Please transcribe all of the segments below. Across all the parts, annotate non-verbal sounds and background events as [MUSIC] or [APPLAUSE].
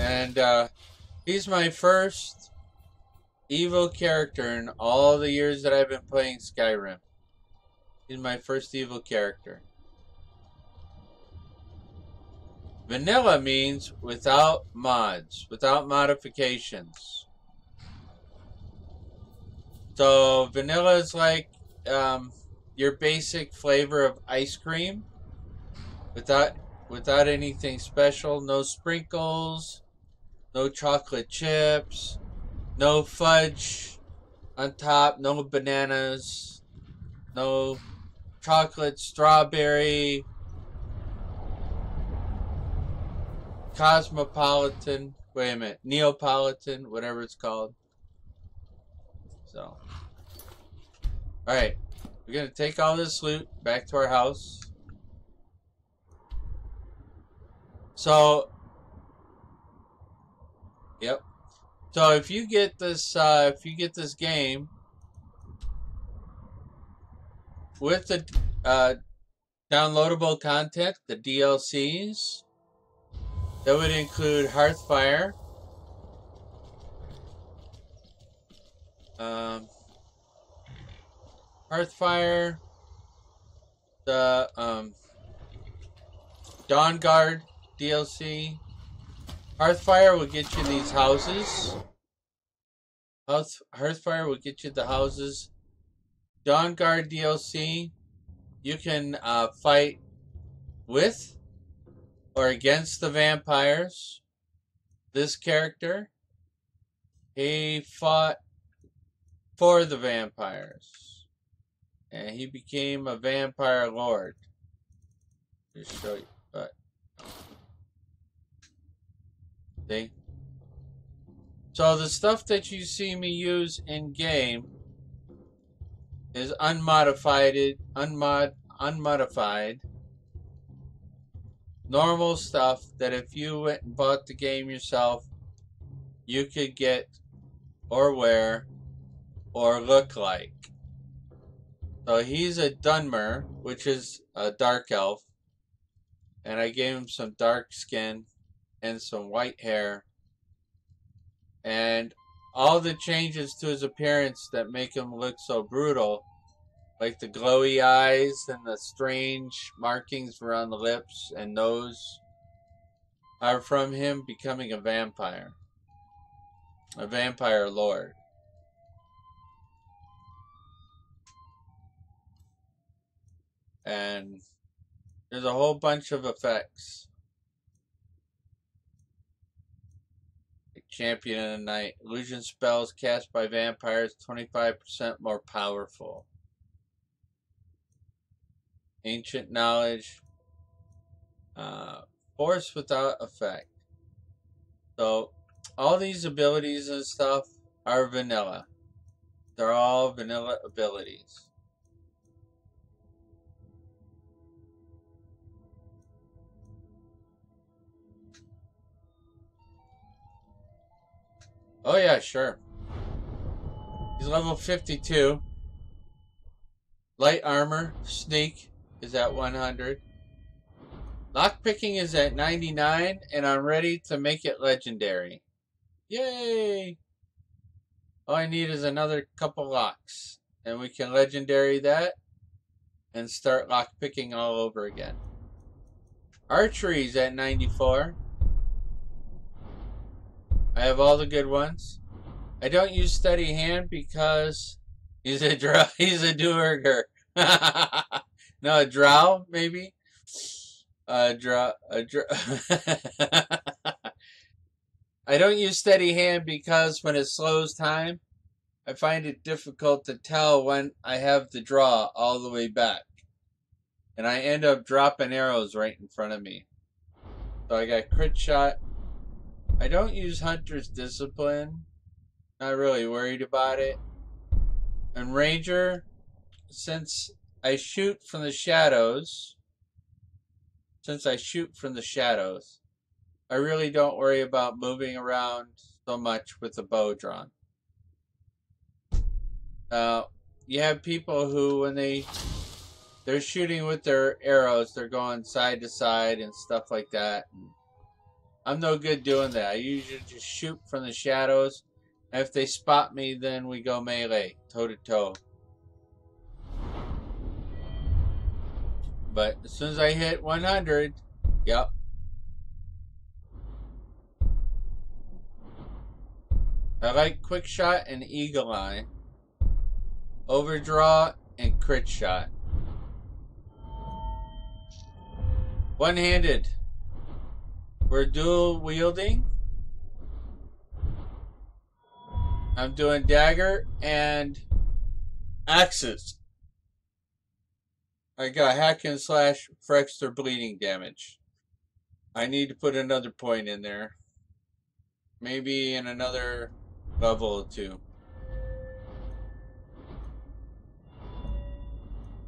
And uh, he's my first evil character in all the years that I've been playing Skyrim. He's my first evil character. Vanilla means without mods, without modifications. So vanilla is like um, your basic flavor of ice cream, without without anything special. No sprinkles, no chocolate chips, no fudge on top, no bananas, no chocolate, strawberry, cosmopolitan, wait a minute, Neapolitan, whatever it's called. So, alright, we're going to take all this loot back to our house. So, yep. So if you get this, uh, if you get this game with the uh, downloadable content, the DLCs, that would include Hearthfire, um, Hearthfire, the um, Dawnguard DLC. Hearthfire will get you these houses. Hearth, Hearthfire will get you the houses. Dawnguard DLC, you can uh, fight with or against the vampires. This character, he fought for the vampires. And he became a vampire lord. Just show you, So the stuff that you see me use in game is unmodified, unmod, unmodified normal stuff that if you went and bought the game yourself, you could get or wear or look like. So he's a Dunmer, which is a dark elf. And I gave him some dark skin and some white hair. And all the changes to his appearance that make him look so brutal like the glowy eyes and the strange markings around the lips and nose are from him becoming a vampire. A vampire lord. And there's a whole bunch of effects. Like Champion of the Night. Illusion spells cast by vampires 25% more powerful ancient knowledge, uh, force without effect. So all these abilities and stuff are vanilla. They're all vanilla abilities. Oh yeah, sure. He's level 52. Light armor, sneak, is at 100. Lockpicking is at 99, and I'm ready to make it legendary. Yay! All I need is another couple locks, and we can legendary that and start lockpicking all over again. Archery is at 94. I have all the good ones. I don't use steady hand because he's a draw. [LAUGHS] he's a duergar. [LAUGHS] No, a drow, maybe? A drow. A drow. [LAUGHS] I don't use steady hand because when it slows time, I find it difficult to tell when I have the draw all the way back. And I end up dropping arrows right in front of me. So I got crit shot. I don't use Hunter's Discipline. Not really worried about it. And Ranger, since I shoot from the shadows. Since I shoot from the shadows, I really don't worry about moving around so much with the bow drawn. Uh, you have people who, when they they're shooting with their arrows, they're going side to side and stuff like that. I'm no good doing that. I usually just shoot from the shadows. And if they spot me, then we go melee, toe to toe. But as soon as I hit 100, yep. I like quick shot and eagle eye, overdraw and crit shot. One handed. We're dual wielding. I'm doing dagger and axes. I got hack and slash for extra bleeding damage. I need to put another point in there. Maybe in another level or two.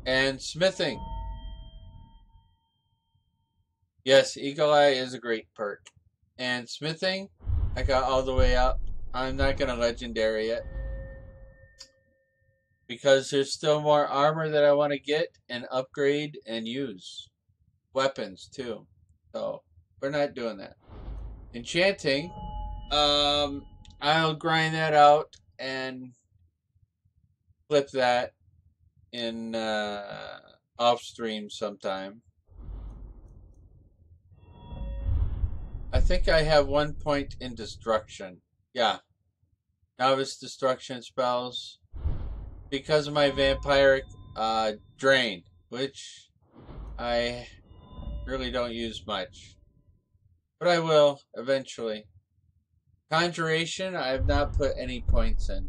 And smithing. Yes, Eagle Eye is a great perk. And smithing, I got all the way up. I'm not going to legendary it. Because there's still more armor that I want to get and upgrade and use. Weapons, too. So, we're not doing that. Enchanting, um, I'll grind that out and flip that in uh, off stream sometime. I think I have one point in destruction. Yeah. Novice destruction spells. Because of my vampiric uh, drain, which I really don't use much. But I will eventually. Conjuration, I have not put any points in.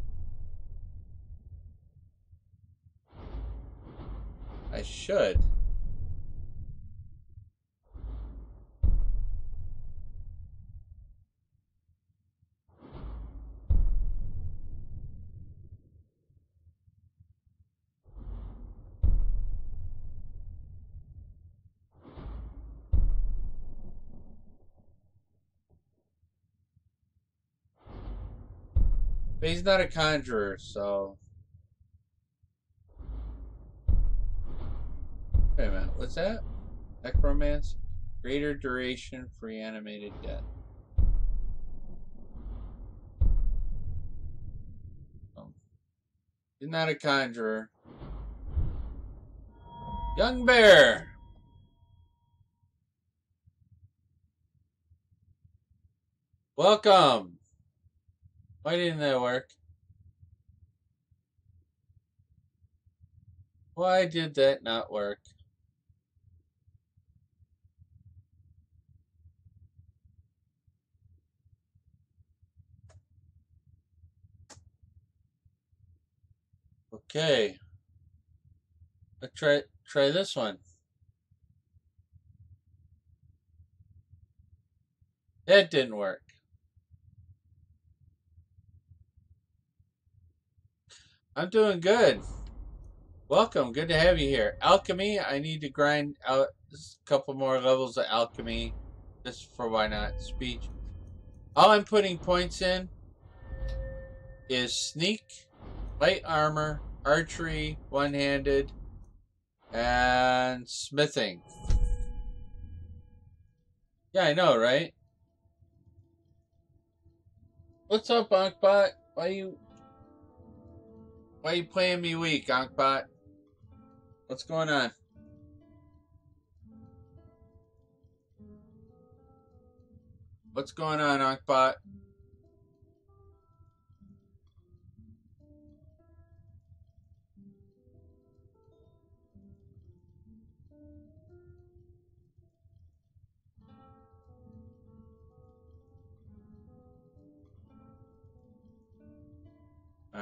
I should. But he's not a conjurer, so. Wait a minute, what's that? Necromance? Greater duration for reanimated death. Oh. He's not a conjurer. Young Bear! Welcome! Why didn't that work? Why did that not work? Okay. Let's try try this one. That didn't work. I'm doing good. Welcome. Good to have you here. Alchemy, I need to grind out a couple more levels of alchemy. Just for why not? Speech. All I'm putting points in is sneak, light armor, archery, one-handed, and smithing. Yeah, I know, right? What's up, Ankbot? Why you why you playing me weak, Ankbot? What's going on? What's going on, Ankbot? All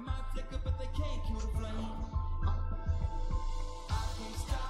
It might flicker, but they can't kill the flame. I can't stop.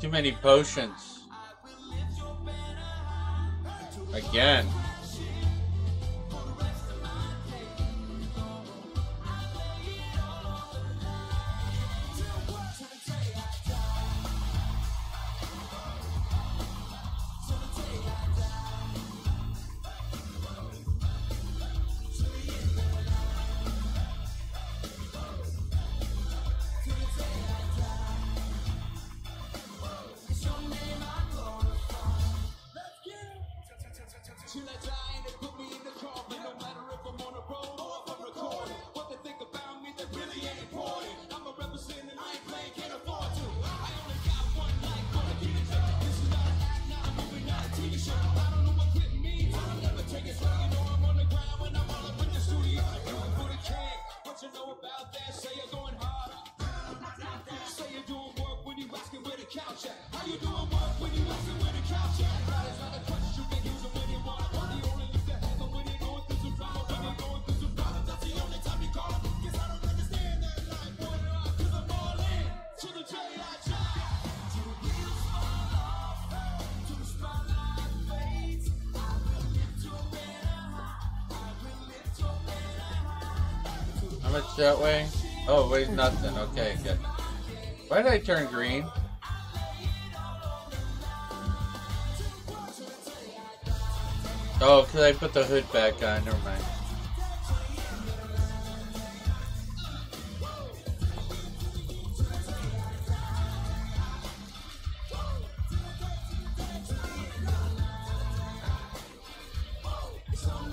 Too many potions. Again. Much that way? Oh, weighs nothing. Okay, good. Why did I turn green? Oh, because I put the hood back on. Never mind.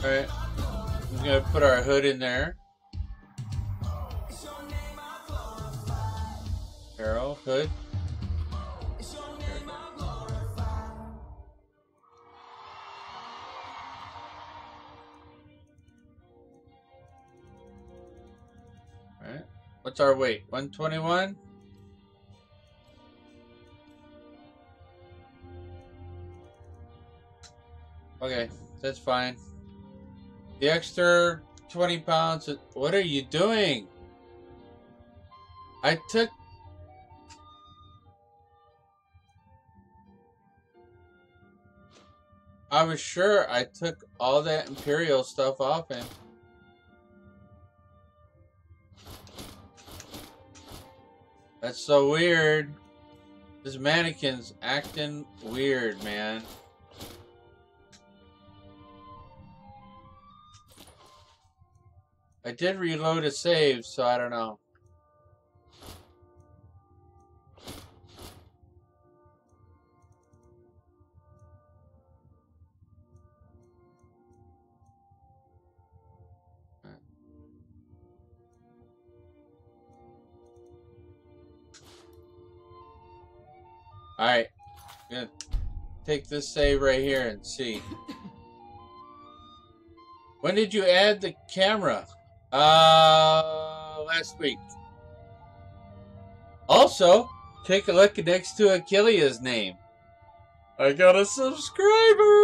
Alright. I'm going to put our hood in there. Alright. What's our weight? 121? Okay, that's fine. The extra 20 pounds. What are you doing? I took. I was sure I took all that Imperial stuff off him. That's so weird. This mannequin's acting weird, man. I did reload a save, so I don't know. Alright. Gonna take this save right here and see. When did you add the camera? Uh, last week. Also, take a look next to Achillea's name. I got a subscriber!